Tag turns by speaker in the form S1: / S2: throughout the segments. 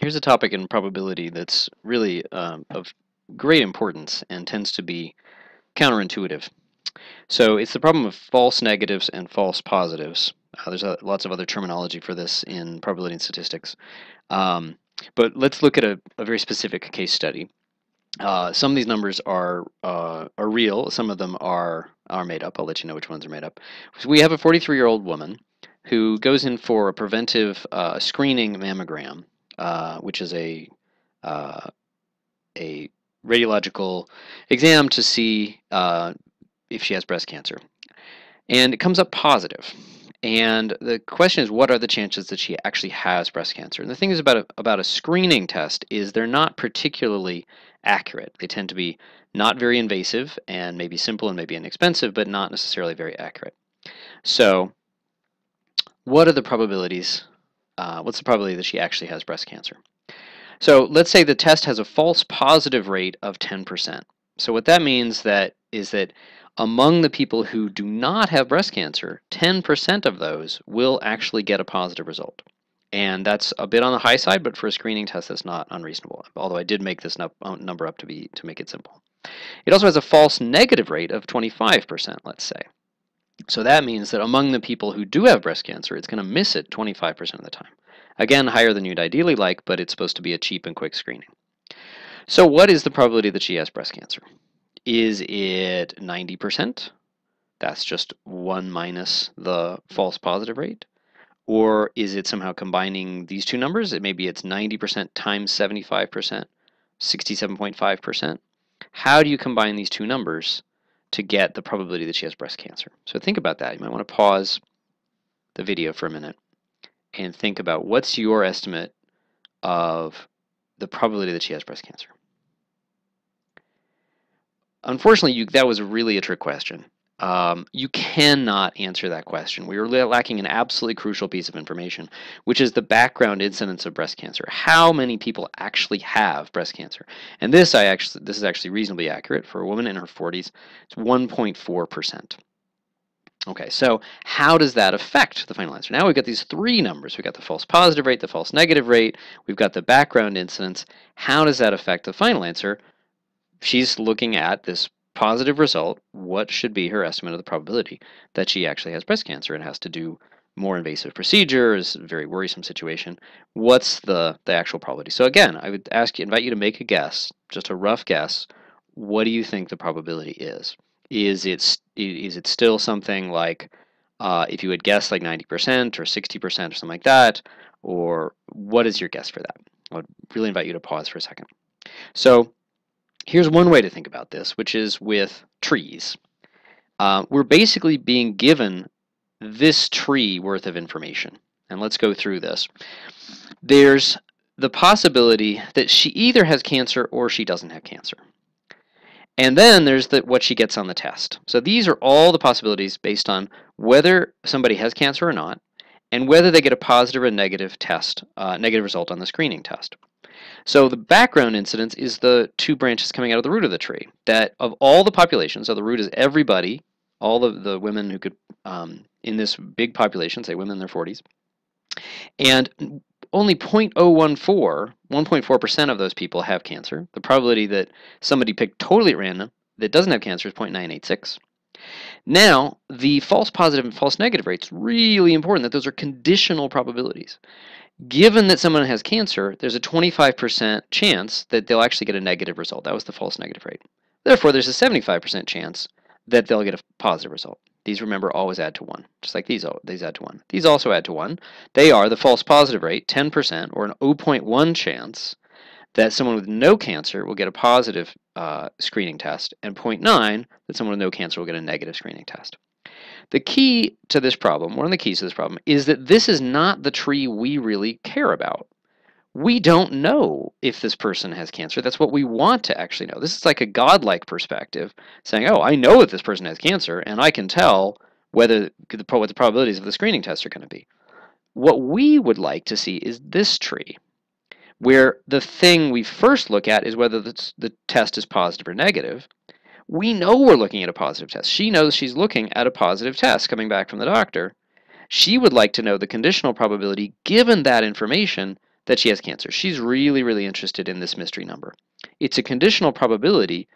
S1: here's a topic in probability that's really um, of great importance and tends to be counterintuitive. So it's the problem of false negatives and false positives. Uh, there's uh, lots of other terminology for this in probability and statistics. Um, but let's look at a, a very specific case study. Uh, some of these numbers are uh, are real. Some of them are are made up. I'll let you know which ones are made up. So we have a 43 year old woman who goes in for a preventive uh, screening mammogram, uh, which is a uh, a radiological exam to see uh, if she has breast cancer, and it comes up positive. And the question is, what are the chances that she actually has breast cancer? And the thing is about a, about a screening test is they're not particularly accurate. They tend to be not very invasive and maybe simple and maybe inexpensive, but not necessarily very accurate. So, what are the probabilities? Uh, what's the probability that she actually has breast cancer? So let's say the test has a false positive rate of 10%. So what that means that is that among the people who do not have breast cancer, 10% of those will actually get a positive result. And that's a bit on the high side, but for a screening test, that's not unreasonable. Although I did make this uh, number up to be to make it simple. It also has a false negative rate of 25%, let's say. So that means that among the people who do have breast cancer, it's going to miss it 25% of the time. Again, higher than you'd ideally like, but it's supposed to be a cheap and quick screening. So what is the probability that she has breast cancer? Is it 90%? That's just 1 minus the false positive rate. Or is it somehow combining these two numbers? It maybe it's 90% times 75%, 67.5%. How do you combine these two numbers to get the probability that she has breast cancer? So think about that. You might want to pause the video for a minute and think about what's your estimate of the probability that she has breast cancer. Unfortunately, you, that was really a trick question. Um, you cannot answer that question. We are lacking an absolutely crucial piece of information, which is the background incidence of breast cancer. How many people actually have breast cancer? And this, I actually, this is actually reasonably accurate for a woman in her 40s. It's 1.4 percent. Okay, so how does that affect the final answer? Now we've got these three numbers. We've got the false positive rate, the false negative rate, we've got the background incidence. How does that affect the final answer? she's looking at this positive result, what should be her estimate of the probability that she actually has breast cancer and has to do more invasive procedures, very worrisome situation. What's the, the actual probability? So again, I would ask you, invite you to make a guess, just a rough guess. What do you think the probability is? Is it is it still something like uh, if you would guess like 90% or 60% or something like that, or what is your guess for that? I would really invite you to pause for a second. So Here's one way to think about this, which is with trees. Uh, we're basically being given this tree worth of information. And let's go through this. There's the possibility that she either has cancer or she doesn't have cancer. And then there's the, what she gets on the test. So these are all the possibilities based on whether somebody has cancer or not, and whether they get a positive or negative test, uh, negative result on the screening test. So the background incidence is the two branches coming out of the root of the tree. That of all the population, so the root is everybody, all of the women who could, um, in this big population, say women in their 40s, and only 0.014, 1.4% of those people have cancer. The probability that somebody picked totally at random that doesn't have cancer is 0.986. Now, the false positive and false negative rates really important that those are conditional probabilities. Given that someone has cancer, there's a 25% chance that they'll actually get a negative result. That was the false negative rate. Therefore, there's a 75% chance that they'll get a positive result. These, remember, always add to 1, just like these, these add to 1. These also add to 1. They are the false positive rate, 10%, or an 0.1 chance that someone with no cancer will get a positive uh, screening test, and 0.9 that someone with no cancer will get a negative screening test. The key to this problem, one of the keys to this problem, is that this is not the tree we really care about. We don't know if this person has cancer. That's what we want to actually know. This is like a godlike perspective, saying, oh, I know that this person has cancer, and I can tell whether the, what the probabilities of the screening test are going to be. What we would like to see is this tree, where the thing we first look at is whether the, the test is positive or negative, we know we're looking at a positive test. She knows she's looking at a positive test coming back from the doctor. She would like to know the conditional probability, given that information, that she has cancer. She's really, really interested in this mystery number. It's a conditional probability,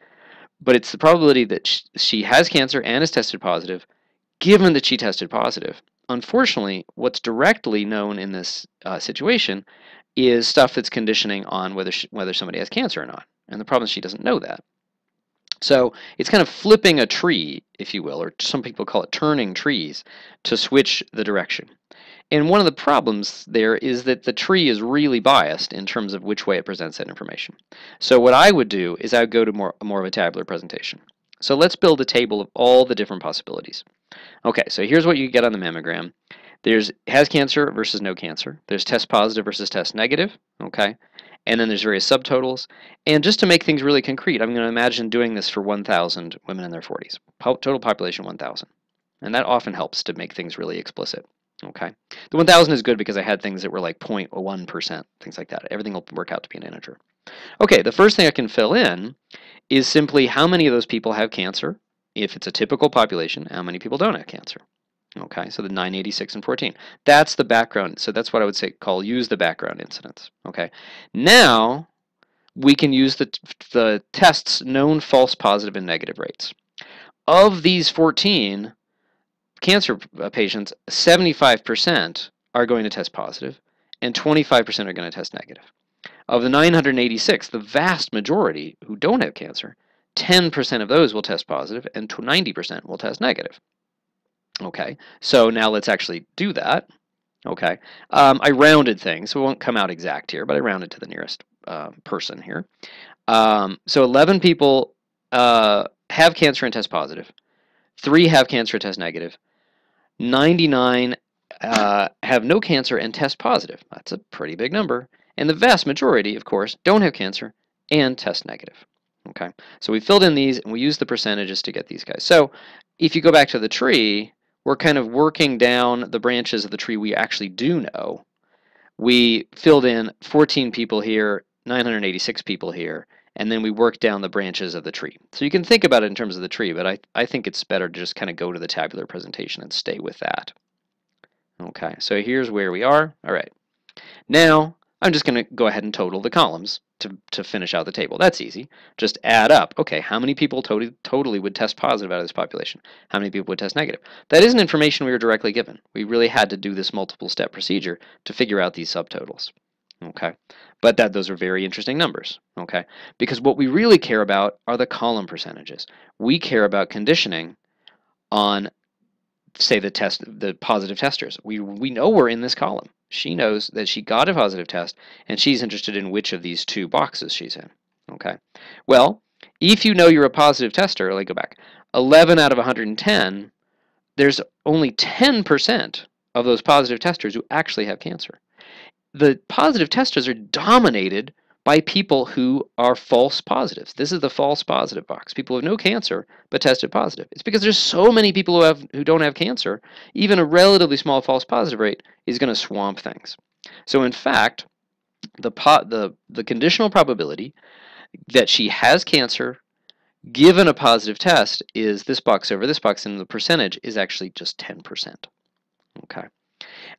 S1: but it's the probability that she has cancer and is tested positive, given that she tested positive. Unfortunately, what's directly known in this uh, situation is stuff that's conditioning on whether she, whether somebody has cancer or not. And the problem is she doesn't know that. So it's kind of flipping a tree, if you will, or some people call it turning trees, to switch the direction. And one of the problems there is that the tree is really biased in terms of which way it presents that information. So what I would do is I would go to more, more of a tabular presentation. So let's build a table of all the different possibilities. Okay, so here's what you get on the mammogram. There's has cancer versus no cancer. There's test positive versus test negative. Okay, and then there's various subtotals. And just to make things really concrete, I'm going to imagine doing this for 1,000 women in their 40s. Total population 1,000. And that often helps to make things really explicit. Okay, the 1,000 is good because I had things that were like 0.1%, things like that. Everything will work out to be an integer. Okay, the first thing I can fill in is simply how many of those people have cancer. If it's a typical population, how many people don't have cancer. Okay, so the 986 and 14. That's the background. So that's what I would say call use the background incidence. Okay, now we can use the, the test's known false positive and negative rates. Of these 14 cancer uh, patients, 75% are going to test positive and 25% are going to test negative. Of the 986, the vast majority who don't have cancer, 10% of those will test positive and 90% will test negative. Okay, so now let's actually do that. Okay, um, I rounded things, so it won't come out exact here, but I rounded to the nearest uh, person here. Um, so 11 people uh, have cancer and test positive. Three have cancer and test negative. 99 uh, have no cancer and test positive. That's a pretty big number. And the vast majority, of course, don't have cancer and test negative. Okay, so we filled in these and we used the percentages to get these guys. So if you go back to the tree, we're kind of working down the branches of the tree we actually do know. We filled in 14 people here, 986 people here, and then we work down the branches of the tree. So you can think about it in terms of the tree, but I, I think it's better to just kind of go to the tabular presentation and stay with that. Okay, so here's where we are. All right. Now, I'm just going to go ahead and total the columns to, to finish out the table. That's easy. Just add up. Okay, how many people totally, totally would test positive out of this population? How many people would test negative? That isn't information we were directly given. We really had to do this multiple step procedure to figure out these subtotals. Okay, but that those are very interesting numbers. Okay, because what we really care about are the column percentages. We care about conditioning on say the test the positive testers. We we know we're in this column. She knows that she got a positive test and she's interested in which of these two boxes she's in. Okay. Well, if you know you're a positive tester, let me go back. 11 out of 110, there's only 10% of those positive testers who actually have cancer. The positive testers are dominated by people who are false positives. This is the false positive box. People have no cancer but tested positive. It's because there's so many people who have who don't have cancer, even a relatively small false positive rate is going to swamp things. So in fact, the pot the the conditional probability that she has cancer given a positive test is this box over this box and the percentage is actually just 10%. Okay.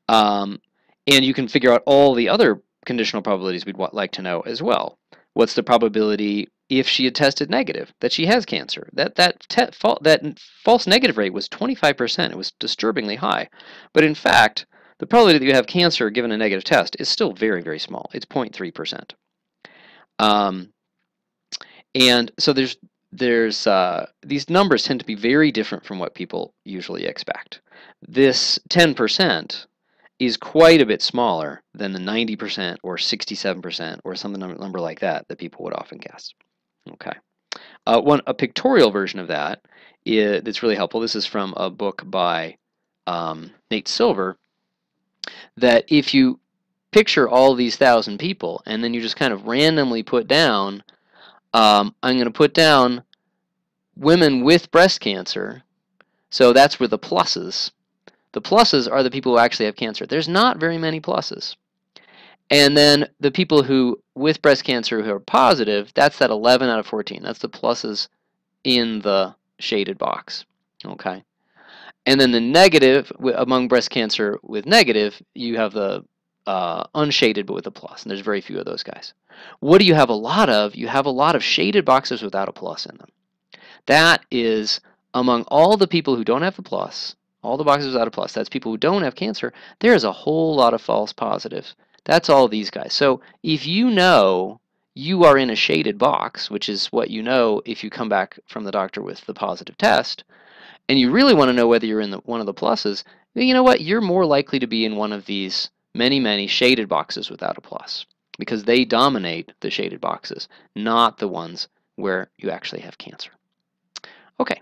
S1: Um, and you can figure out all the other conditional probabilities we'd like to know as well. What's the probability if she had tested negative that she has cancer? That that fa that false negative rate was 25%. It was disturbingly high. But in fact, the probability that you have cancer given a negative test is still very very small. It's 0.3%. Um, and so there's there's uh, these numbers tend to be very different from what people usually expect. This 10% is quite a bit smaller than the 90% or 67% or some number like that that people would often guess. Okay. Uh, one a pictorial version of that is, that's really helpful. This is from a book by um, Nate Silver. That if you picture all these thousand people and then you just kind of randomly put down, um, I'm going to put down women with breast cancer. So that's where the pluses the pluses are the people who actually have cancer. There's not very many pluses. And then the people who, with breast cancer, who are positive, that's that 11 out of 14. That's the pluses in the shaded box. Okay. And then the negative, among breast cancer with negative, you have the uh, unshaded but with a plus. plus, and there's very few of those guys. What do you have a lot of? You have a lot of shaded boxes without a plus in them. That is among all the people who don't have the plus, all the boxes without a plus, that's people who don't have cancer, there is a whole lot of false positives. That's all these guys. So if you know you are in a shaded box, which is what you know if you come back from the doctor with the positive test, and you really want to know whether you're in the, one of the pluses, you know what? You're more likely to be in one of these many, many shaded boxes without a plus because they dominate the shaded boxes, not the ones where you actually have cancer. Okay,